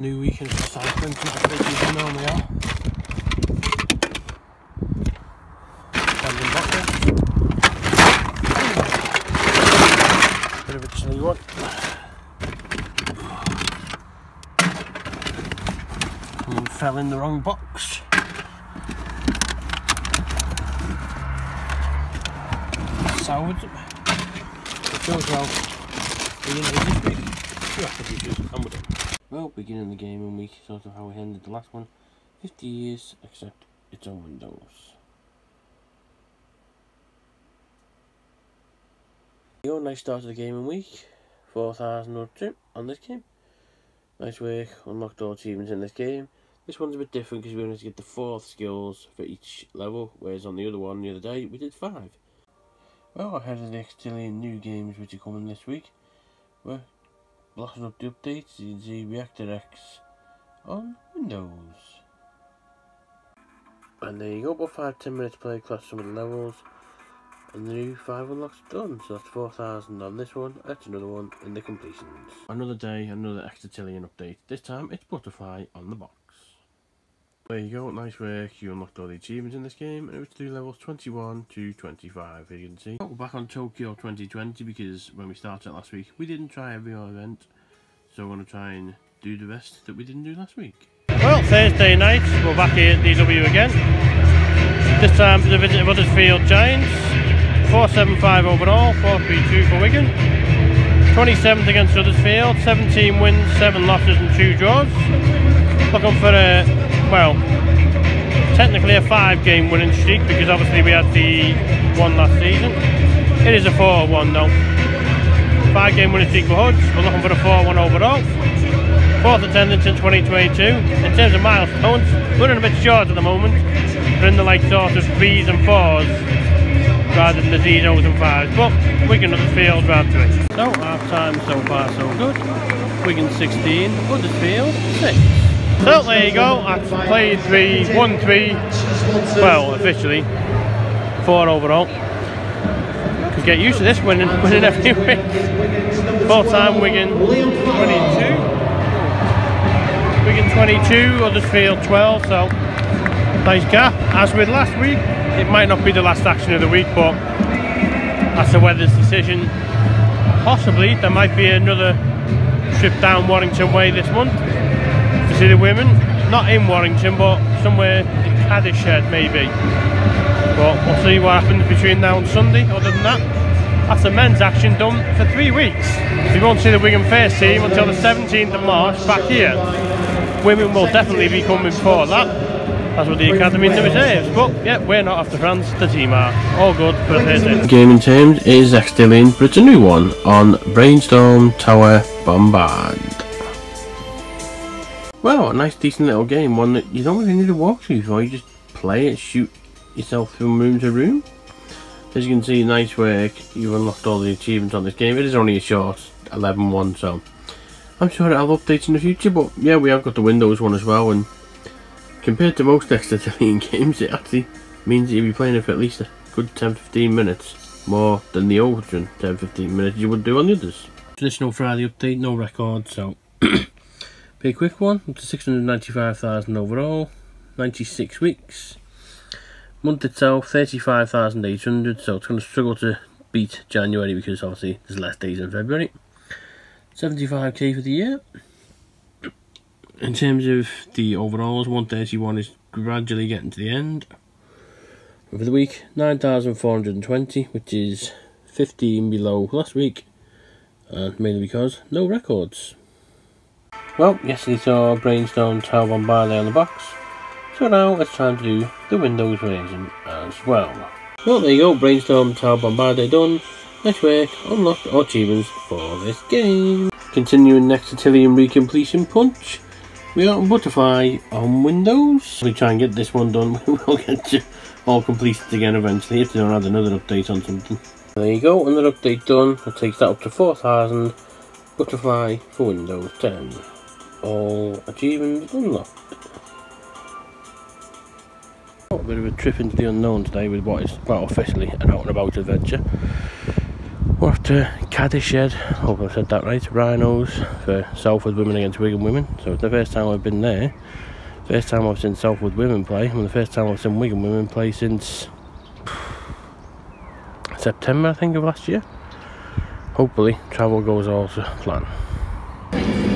New week and cycling the bridge as we normally are. Standing back. Bit of a chilly one. And fell in the wrong box. It goes well. Of this week, two we're done. Well, beginning the game gaming week, sort of how we ended the last one. 50 years, except it's on Windows. Your nice start to the gaming week. 4,002 on this game. Nice work, unlocked all achievements in this game. This one's a bit different because we only to get the fourth skills for each level, whereas on the other one the other day we did five. Well, ahead of the Xitilon new games which are coming this week, we're blocking up the updates. Can see Reactor X on Windows. And there you go, about 5 10 minutes play across some of the levels. And the new 5 unlocks done, so that's 4,000 on this one, that's another one in the completions. Another day, another Xitilon update. This time it's Butterfly on the box. There you go, nice work, you unlocked all the achievements in this game, and it was to do levels 21 to 25, as you can see. Oh, we're back on Tokyo 2020, because when we started last week, we didn't try every event, so we're going to try and do the rest that we didn't do last week. Well, Thursday night, we're back here at DW again. This time for the visit of Huddersfield Giants. 475 overall, 432 for Wigan. 27th against Huddersfield, 17 wins, 7 losses and 2 draws. Looking for a well, technically a five game winning streak because obviously we had the one last season. It is a 4 1 though. Five game winning streak for Hoods. We're looking for a 4 1 overall. Fourth attendance in 2022. In terms of milestones, we're running a bit short at the moment. We're in the like sort of threes and fours rather than the zeros and fives. But we Wigan Huddersfield round three. So half time so far so good. Wigan 16, Huddersfield 6. So there you go, I played one three, well officially, four overall. Could get used to this winning, winning every week. Full time Wigan 22. Wigan 22, Huddersfield 12, so nice gap. As with last week, it might not be the last action of the week, but that's the weather's decision. Possibly there might be another trip down Warrington Way this month see the women, not in Warrington, but somewhere in Cadishead maybe. But we'll see what happens between now and Sunday. Other than that, that's the men's action done for three weeks. We won't see the Wigan first team until the 17th of March back here. Women will definitely be coming for that. That's what the academy in the reserves. But yeah, we're not after France, the team are. All good for Thursday. Game in terms is Xitilon, but it's a new one on Brainstorm Tower Bombarde. Well, a nice decent little game, one that you don't really need a walkthrough for, you just play it, shoot yourself from room to room. As you can see, nice work, you've unlocked all the achievements on this game. It is only a short 11 one, so I'm sure it'll have updates in the future, but yeah, we have got the Windows one as well, and compared to most Xitilon games, it actually means that you'll be playing it for at least a good 10-15 minutes, more than the old 10-15 minutes you would do on the others. Traditional Friday update, no record, so Big quick one, up to 695,000 overall, 96 weeks. Month itself, 35,800, so it's going to struggle to beat January because obviously there's less days in February. 75k for the year. In terms of the overalls, 131 is gradually getting to the end. For the week, 9,420, which is 15 below last week, and mainly because no records. Well, yesterday saw Brainstorm Tower Bombarde on the box, so now it's time to do the Windows version as well. Well, there you go, Brainstorm Tower Bombarde done. Nice work, unlocked achievements for this game. Continuing next to Xitilon Recompletion Punch, we got Butterfly on Windows. We try and get this one done, we'll get to all completed again eventually if they don't add another update on something. There you go, another update done, it takes that up to 4000. Butterfly for Windows 10 all achievements unlocked. A bit of a trip into the unknown today with what is quite officially an out and about adventure. We're off to Cadishead, hope I've said that right, Rhinos for Salford Women against Wigan Women. So it's the first time I've been there. First time I've seen Salford Women play, and the first time I've seen Wigan Women play since September I think of last year. Hopefully travel goes all to plan.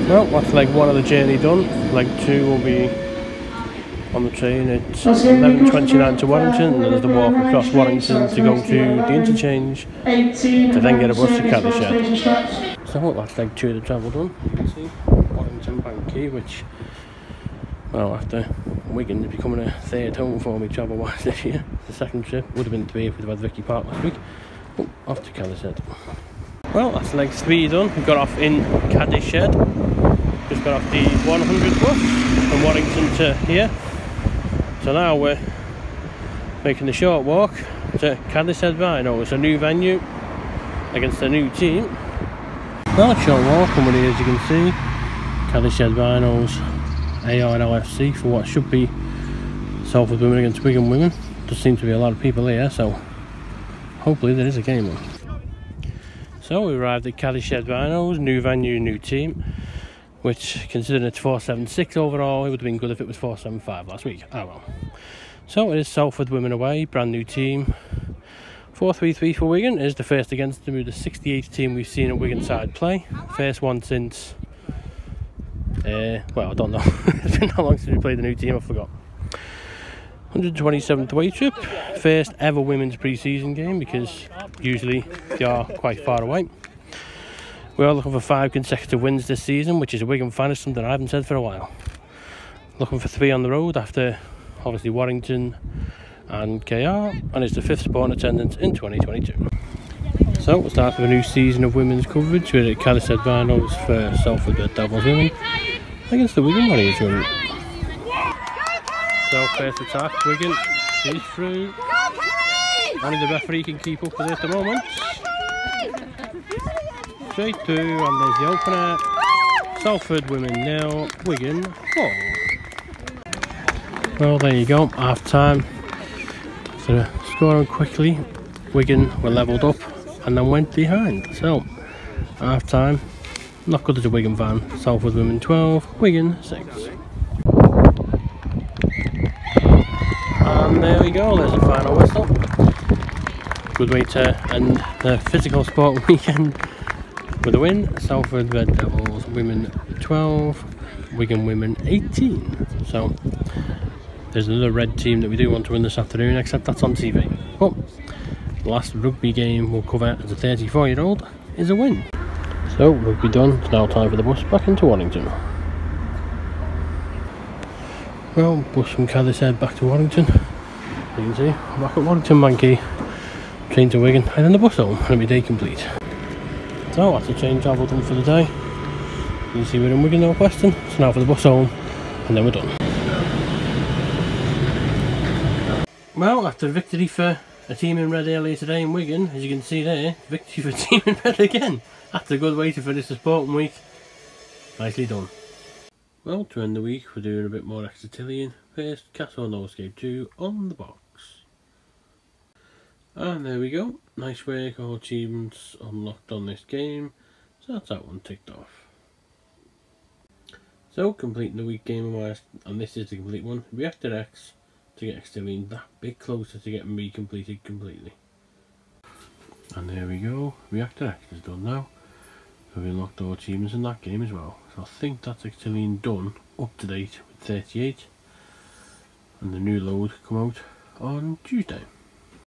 Well, that's leg one of the journey done. Leg two will be on the train at 11.29 to Warrington and there's the walk across Warrington to go to the interchange to then get a bus to Cadishead. So oh, that's leg two of the travel done. You can see Warrington Bank which well after Wigan is becoming a third home for me travel wise this year. The second trip would have been three if we'd have had Vicky Park last week. Oh, off to Cadishead. Well that's leg three done. We got off in Cadishead. Just got off the 100 bus from Warrington to here. So now we're making the short walk to Cadishead Rhino. It's a new venue against a new team. Well, a short walk coming here as you can see. Cadishead Rhinos ARLFC for what should be Salford Women against Wigan Women. There seems to be a lot of people here, so hopefully there is a game on. So we arrived at Cadishead Rhinos, new venue, new team which considering it's 476 overall it would have been good if it was 475 last week. Oh well. So it is Salford women away brand new team. 4-3-3 for Wigan is the first against them the 68th team we've seen at Wigan side play. First one since uh, well I don't know. It's been how long since we played the new team I forgot 127th away trip first ever women's pre-season game because usually they are quite far away we are looking for five consecutive wins this season, which is a Wigan fan, is something I haven't said for a while. Looking for three on the road after obviously Warrington and KR, and it's the fifth sport in attendance in 2022. So we'll start with a new season of women's coverage with at Cadishead Rhinos for Salford Devils women against the Wigan Warriors. First attack, Wigan, she's through. Only the referee can keep up with it at the moment straight through and there's the opener. Salford women nil, Wigan four. Well there you go, half time. So scoring quickly, Wigan were levelled up and then went behind. So half time, not good as a Wigan fan. Salford women 12, Wigan 6. And there we go, there's the final whistle. Good way to end the physical sport weekend with a win. Salford Red Devils women 12, Wigan women 18. So there's another red team that we do want to win this afternoon, except that's on TV. But the last rugby game we'll cover as a 34 year old is a win. So rugby done, it's now time for the bus back into Warrington. Well, bus from Cadishead back to Warrington. You can see, back at Warrington Quay, train to Wigan, and then the bus home, and it'll be day complete. So that's a change travel done for the day. You can see we're in Wigan now, Western, so now for the bus home and then we're done. Well, after victory for a team in red earlier today in Wigan, as you can see there, victory for a team in red again. After a good way to finish the sporting week. Nicely done. Well, to end the week, we're doing a bit more Exeter First, Castle No Escape 2 on the box. And there we go. Nice work, all achievements unlocked on this game. So that's that one ticked off. So completing the week game wise, and this is the complete one. Reactor X to get Xitilon that bit closer to getting me completed completely. And there we go. Reactor X is done now. So we unlocked all achievements in that game as well. So I think that's Xitilon done up to date with 38. And the new load come out on Tuesday.